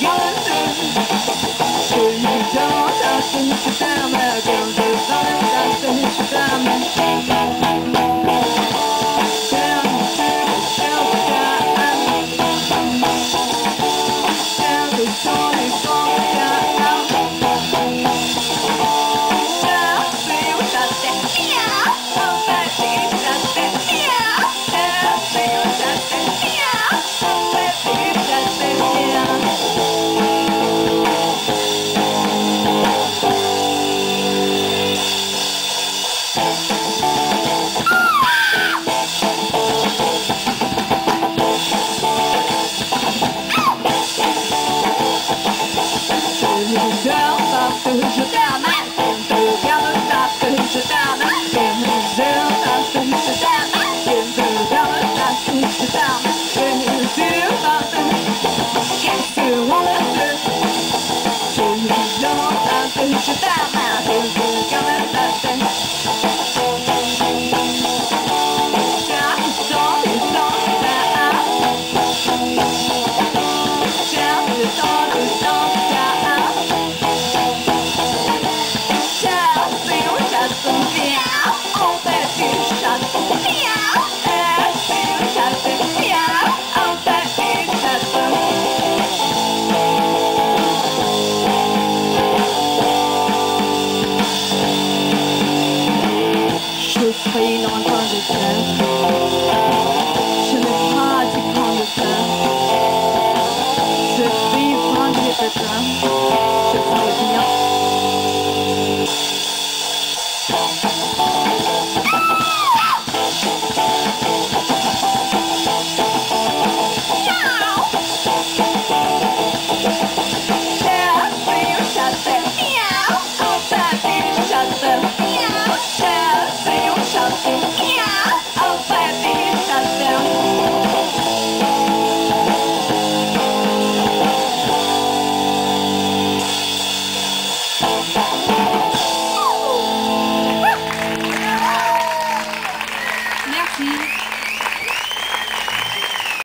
got to get it done. Don't dustin', down, there goes Shut man pris dans le coin de. Je ne pas du de terre. Je.